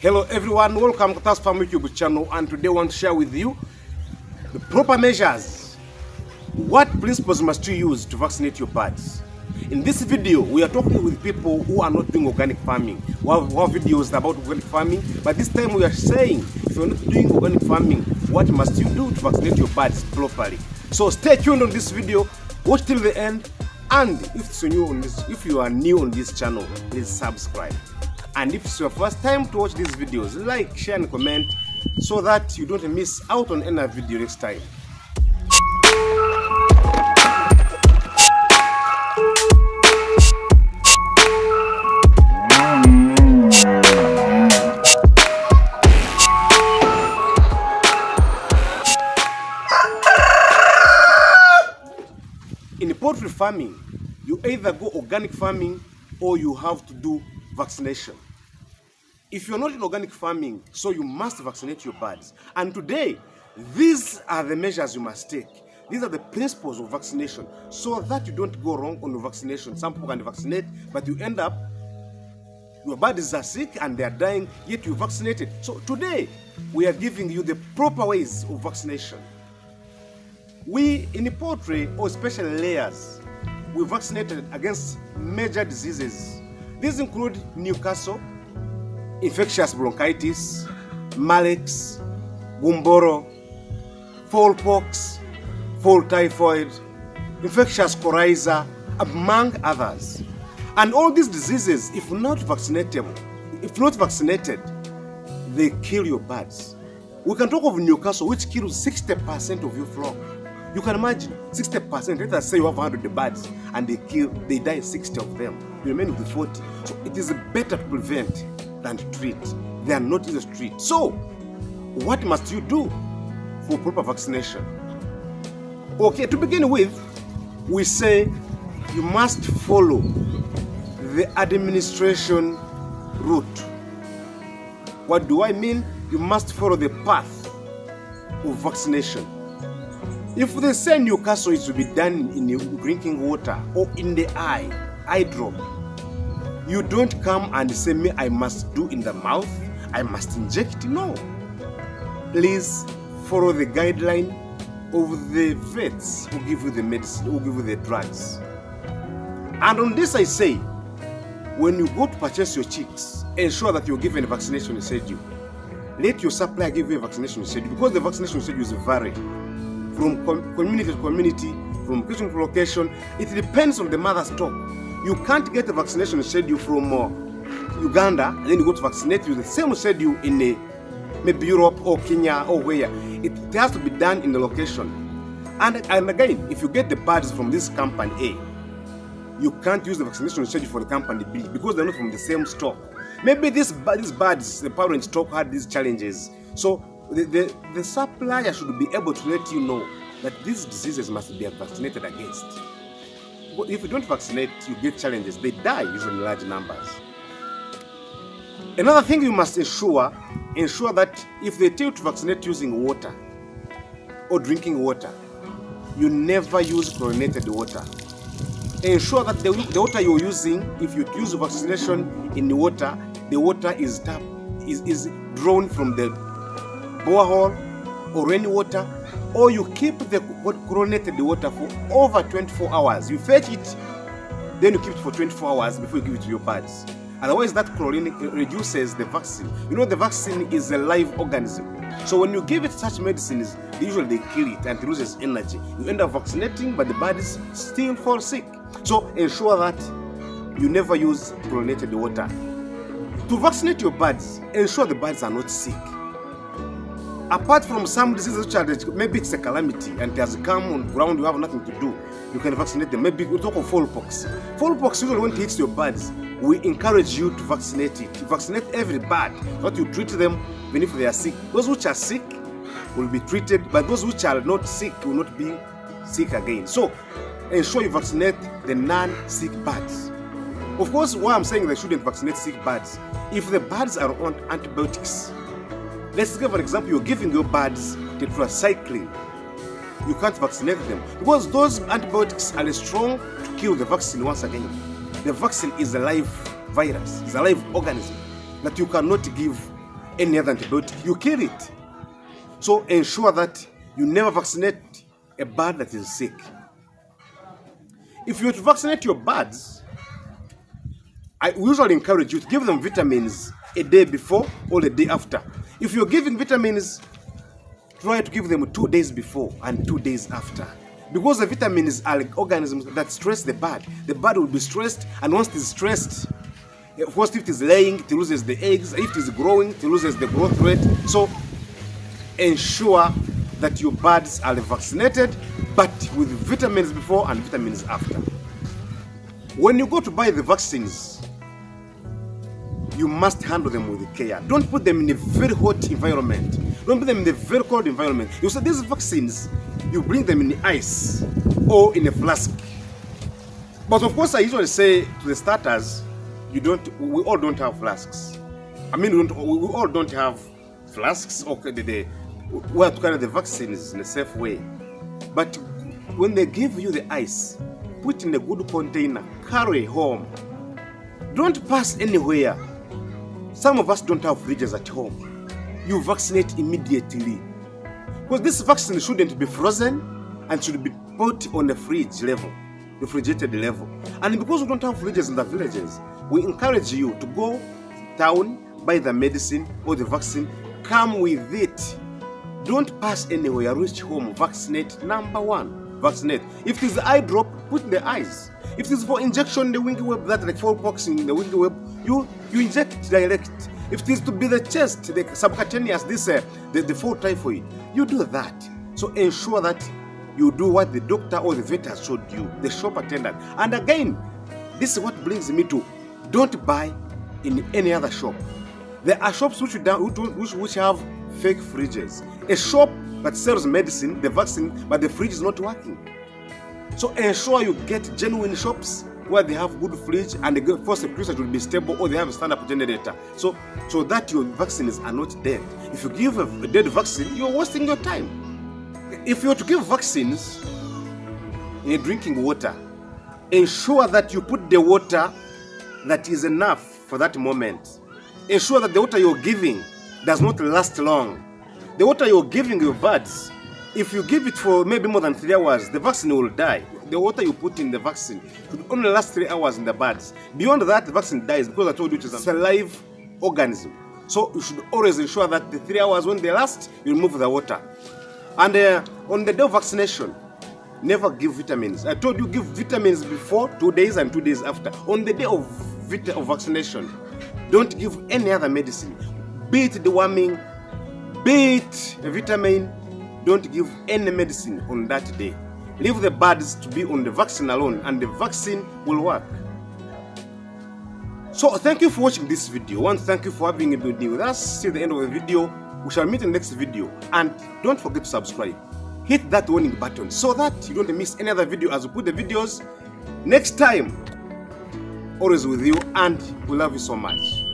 Hello everyone, welcome to Task Farm YouTube channel and today I want to share with you the proper measures. What principles must you use to vaccinate your birds? In this video, we are talking with people who are not doing organic farming. We have, we have videos about organic farming, but this time we are saying if you're not doing organic farming, what must you do to vaccinate your birds properly? So stay tuned on this video, watch till the end, and if new on this, if you are new on this channel, please subscribe. And if it's your first time to watch these videos, like, share, and comment so that you don't miss out on any video next time. In poultry farming, you either go organic farming or you have to do vaccination. If you're not in organic farming, so you must vaccinate your birds. And today, these are the measures you must take. These are the principles of vaccination so that you don't go wrong on the vaccination. Some people can vaccinate, but you end up, your birds are sick and they are dying, yet you vaccinated. So today, we are giving you the proper ways of vaccination. We in the poultry, or special layers, we vaccinated against major diseases. These include Newcastle, infectious bronchitis, Marek's, Gumboro, fowl pox, fowl typhoid, infectious coryza, among others. And all these diseases, if not vaccinated, if not vaccinated, they kill your birds. We can talk of Newcastle, which kills 60% of your flock. You can imagine 60%. Let us say you have 100 birds and they kill, they die 60 of them. You remain with 40. So it is better to prevent to treat. They are not in the street. So, what must you do for proper vaccination? Okay, to begin with, we say you must follow the administration route. What do I mean? You must follow the path of vaccination. If they say Newcastle is to be done in drinking water or in the eye, eye drop, you don't come and say me I must do in the mouth, I must inject. No. Please follow the guideline of the vets who give you the medicine, who give you the drugs. And on this I say, when you go to purchase your chicks, ensure that you're given a vaccination schedule. Let your supplier give you a vaccination schedule because the vaccination schedules vary from com community to community, from location to location. It depends on the mother's stock. You can't get a vaccination schedule from uh, Uganda and then you go to vaccinate with the same schedule in uh, maybe Europe or Kenya or where. It, it has to be done in the location. And, and again, if you get the birds from this company A, you can't use the vaccination schedule for the company B because they're not from the same stock. Maybe this, these birds, the parent stock had these challenges. So the, the, the supplier should be able to let you know that these diseases must be vaccinated against. If you don't vaccinate, you get challenges. They die usually in large numbers. Another thing you must ensure, ensure that if they tell you to vaccinate using water or drinking water, you never use chlorinated water. Ensure that the, the water you're using, if you use vaccination in the water, the water is tap, is, is drawn from the borehole or rainwater, or you keep the chlorinated water for over 24 hours. You fetch it, then you keep it for 24 hours before you give it to your birds. Otherwise, that chlorine reduces the vaccine. You know, the vaccine is a live organism. So when you give it such medicines, usually they kill it and it loses energy. You end up vaccinating, but the birds still fall sick. So ensure that you never use chlorinated water. To vaccinate your birds, ensure the birds are not sick apart from some diseases which are maybe it's a calamity and it has come on ground you have nothing to do. You can vaccinate them. Maybe we talk of fowlpox fowlpox usually when it hits your birds we encourage you to vaccinate it. Vaccinate every bird not you treat them even if they are sick. Those which are sick will be treated but those which are not sick will not be sick again. So ensure you vaccinate the non-sick birds. Of course why i'm saying they shouldn't vaccinate sick birds? If the birds are on antibiotics Let's say, for example. You're giving your birds tetracycline. You can't vaccinate them because those antibiotics are strong to kill the vaccine once again. The vaccine is a live virus, it's a live organism that you cannot give any other antibiotic, you kill it. So ensure that you never vaccinate a bird that is sick. If you vaccinate your birds, I usually encourage you to give them vitamins a day before or a day after. If you're giving vitamins, try to give them two days before and two days after. Because the vitamins are like organisms that stress the bird. The bird will be stressed, and once it is stressed, of course, if it is laying, it loses the eggs. If it is growing, it loses the growth rate. So ensure that your birds are vaccinated, but with vitamins before and vitamins after. When you go to buy the vaccines, you must handle them with care. Don't put them in a very hot environment. Don't put them in a very cold environment. You see, these vaccines, you bring them in the ice or in a flask. But of course, I usually say to the starters, you don't. We all don't have flasks. I mean, we, we all don't have flasks or the, the where to carry the vaccines in a safe way. But when they give you the ice, put in a good container, carry home. Don't pass anywhere. Some of us don't have fridges at home. You vaccinate immediately. Because this vaccine shouldn't be frozen and should be put on a fridge level, refrigerated level. And because we don't have fridges in the villages, we encourage you to go town, buy the medicine or the vaccine, come with it. Don't pass anywhere, reach home, vaccinate. Number one, vaccinate. If it is eye drop, put in the eyes. If it is for injection, the wingy web, that like smallpox in the wingy web, you, you inject direct. If it is to be the chest, the subcutaneous, this uh, the, the fowl typhoid, you do that. So ensure that you do what the doctor or the vet has showed you, the shop attendant. And again, this is what brings me to don't buy in any other shop. There are shops which, which, which have fake fridges. A shop that sells medicine, the vaccine, but the fridge is not working. So ensure you get genuine shops where they have good fridge and the force of will be stable or they have a stand-up generator. So, so that your vaccines are not dead. If you give a, dead vaccine, you're wasting your time. If you are to give vaccines in drinking water, ensure that you put the water that is enough for that moment. Ensure that the water you're giving does not last long. The water you're giving your birds, if you give it for maybe more than three hours, the vaccine will die. The water you put in the vaccine should only last three hours in the birds. Beyond that, the vaccine dies because I told you it is a live organism. So you should always ensure that the three hours when they last, you remove the water. And uh, on the day of vaccination, never give vitamins. I told you give vitamins before two days and two days after. On the day of, of vaccination, don't give any other medicine. Be it deworming, be it a vitamin, don't give any medicine on that day. Leave the birds to be on the vaccine alone and the vaccine will work. So thank you for watching this video. One, thank you for having been with us. See the end of the video. We shall meet in the next video. And don't forget to subscribe. Hit that warning button so that you don't miss any other video as we put the videos next time. Always with you and we love you so much.